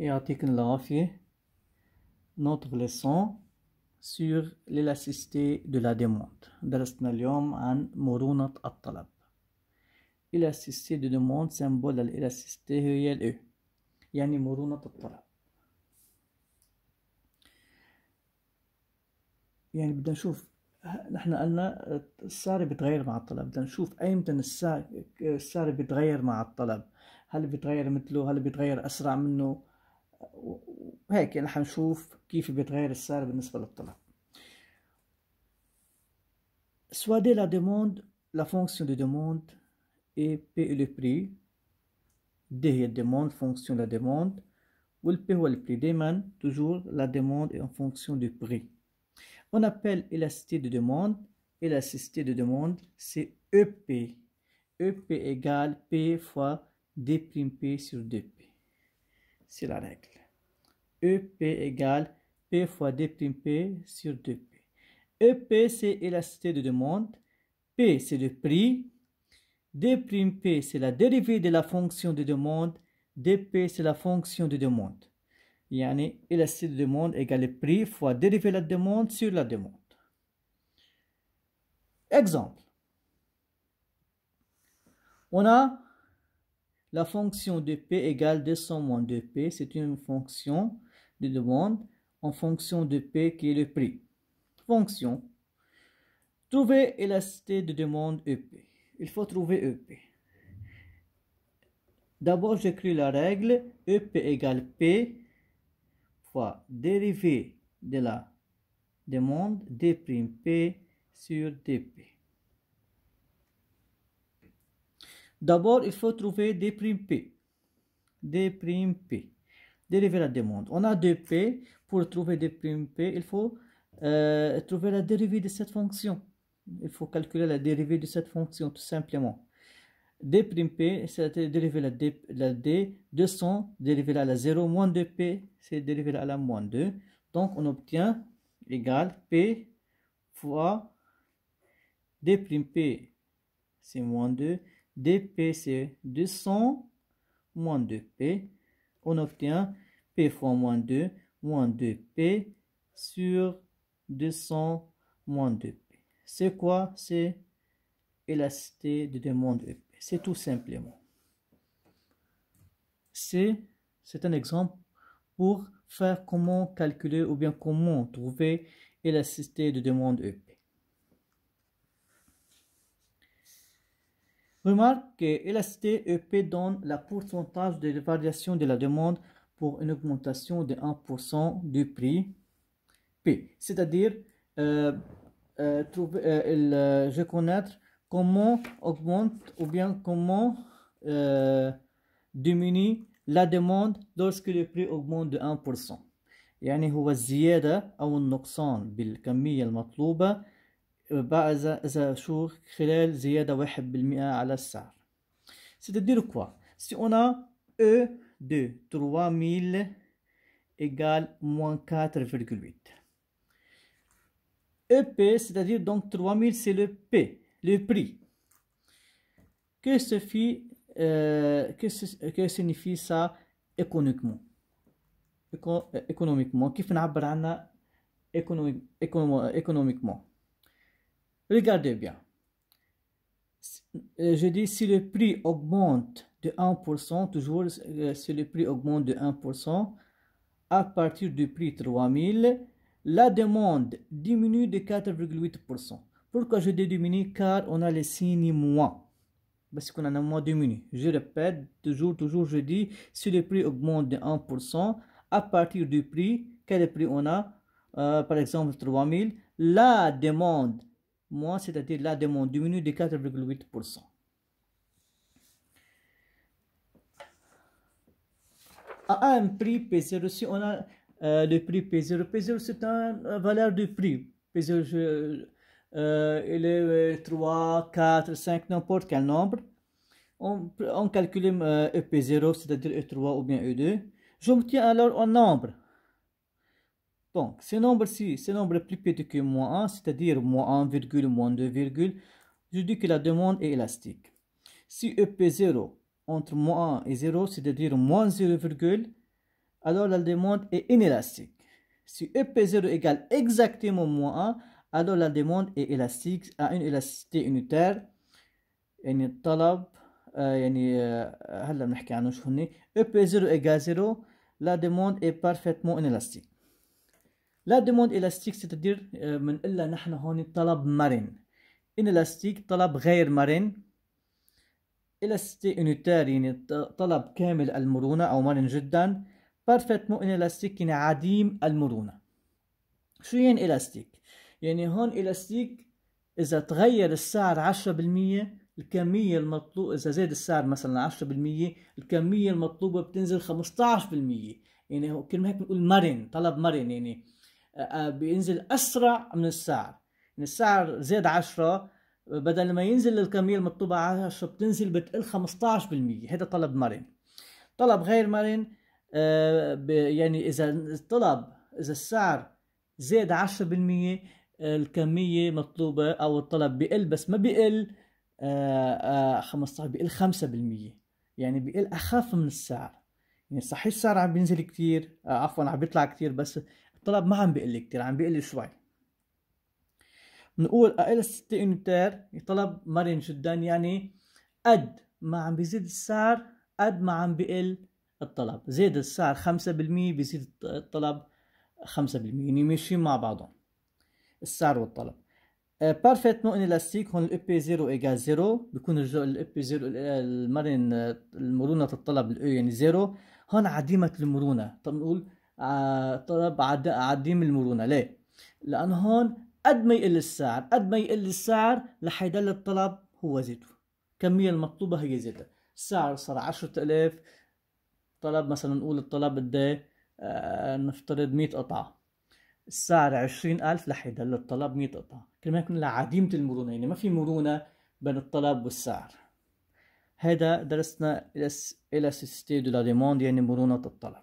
يعطيكم العافية. Notre leçon sur l'élasticité de la demande. درسنا اليوم عن مرونة الطلب. Élasticité de demande symbole l'élasticité هي ال E. يعني مرونة الطلب. يعني بدنا نشوف نحن قلنا السعر بيتغير مع الطلب. بدنا نشوف أيمتى السعر السعر بيتغير مع الطلب. هل بيتغير مثله؟ هل بيتغير أسرع منه؟ هيك يعني حنشوف كيف بيتغير السعر بالنسبة للطلب soit dès la demande la fonction de demande et P est le prix D هي demande fonction de la demande ou le P هو le prix دايما toujours la demande est en fonction du prix on appelle élasticité de demande élasticité de demande c'est EP EP égale P fois D prime P sur 2P c'est la règle. EP égale P fois D prime P sur 2P. EP, c'est élasticité de demande. P, c'est le prix. D prime P, c'est la dérivée de la fonction de demande. DP, c'est la fonction de demande. Yani, élasticité de demande égale le prix fois dérivée de la demande sur la demande. Exemple. On a la fonction de P égale 200 moins 2P, c'est une fonction de demande en fonction de P qui est le prix. Fonction. Trouver élasticité de demande EP. Il faut trouver EP. D'abord, j'écris la règle EP égale P fois dérivée de la demande d'P sur dP. D'abord, il faut trouver primes P. Primes P. Dériver la demande. On a 2P. Pour trouver primes P, il faut euh, trouver la dérivée de cette fonction. Il faut calculer la dérivée de cette fonction, tout simplement. D prime P, c'est dériver la D, la D 200, dériver à la 0, moins 2P, c'est dériver à la moins 2. Donc, on obtient égal P fois D prime P, c'est moins 2, dp c'est 200 moins 2p. On obtient p fois moins 2 moins 2p sur 200 moins 2p. C'est quoi? C'est élasticité de demande EP. C'est tout simplement. C'est un exemple pour faire comment calculer ou bien comment trouver élasticité de demande EP. Remarque que l'élasticité EP donne la pourcentage de variation de la demande pour une augmentation de 1% du prix P. C'est-à-dire, euh, euh, euh, je connaître comment augmente ou bien comment diminue la demande lorsque le prix augmente de 1%. يعني هو الزيادة أو النقصان بالكمية المطلوبة c'est-à-dire quoi si on a E de 3000 égale moins 4,8 EP c'est-à-dire donc 3000 c'est le P le prix que, suffit, euh, que, que signifie ça économiquement économiquement كيف نعبر عنها économiquement Regardez bien. Euh, je dis si le prix augmente de 1%, toujours euh, si le prix augmente de 1%, à partir du prix 3000, la demande diminue de 4,8%. Pourquoi je dis diminue? Car on a les signes moins. Parce qu'on a un moins diminue. Je répète, toujours, toujours, je dis, si le prix augmente de 1%, à partir du prix, quel prix on a? Euh, Par exemple, 3000, la demande moins, c'est-à-dire la demande diminue de 4,8%. À un prix P0, si on a euh, le prix P0, P0 c'est une euh, valeur de prix. P0, euh, il est 3, 4, 5, n'importe quel nombre. On, on calcule EP0, c'est-à-dire E3 ou bien E2. J'obtiens alors un nombre. Donc, ce nombre-ci, ce nombre est plus petit que moins 1, c'est-à-dire moins 1, moins 2, je dis que la demande est élastique. Si EP0 entre moins 1 et 0, c'est-à-dire moins 0, alors la demande est inélastique. Si EP0 égale exactement moins 1, alors la demande est élastique à une élasticité unitaire يعني الطلب يعني هلا بنحكي عنه شو هني EP0 égale 0 la demande est parfaitement inélastique la demande élastique c'est-à-dire بنقول نحن هون طلب مرن inélastique طلب غير مرن élasticité unitaire يعني طلب كامل المرونة أو مرن جدا. parfaitement inélastique يعني عديم المرونة. شو يعني إلاستيك؟ يعني هون إلاستيك إذا تغير السعر 10% الكمية المطلوبة إذا زاد السعر مثلا 10% الكمية المطلوبة بتنزل 15% يعني كلمة هيك بنقول مرن طلب مرن يعني. بينزل أسرع من السعر. يعني السعر زاد 10 بدل ما ينزل الكمية المطلوبة 10 بتنزل بتقل 15% هذا طلب مرن. طلب غير مرن يعني إذا الطلب إذا السعر زاد 10% الكمية مطلوبة أو الطلب بقل بس ما بقل 15 بقل 5% يعني بقل أخف من السعر. يعني صحيح السعر عم بينزل كتير عفوا عم بيطلع كتير بس الطلب ما عم بقل كتير عم بقل شوي. بنقول أقل ستة يونيتير طلب مرن جدا يعني؟ قد ما عم بيزيد السعر قد ما عم بقل الطلب. زاد السعر 5% بيزيد الطلب 5% يعني ماشيين مع بعضهم السعر والطلب. بارفيتمون انيلاستيك هون الاي بي 0 ايجال 0 بيكون الاي بي 0 المرن المرونة الطلب الاي يعني 0 هون عديمة المرونة. طب نقول طلب عديم المرونة. ليه؟ لأنه هون قد ما يقل السعر قد ما يقل السعر رح يضل الطلب هو ذاته الكمية المطلوبة هي ذاتها السعر صار عشرة آلاف طلب مثلا نقول الطلب قد آه نفترض مية قطعة. السعر عشرين ألف رح يضل الطلب مية قطعة. كما يكون عديمة المرونة. يعني ما في مرونة بين الطلب والسعر. هذا درسنا إلى دو لا ديموند يعني مرونة الطلب.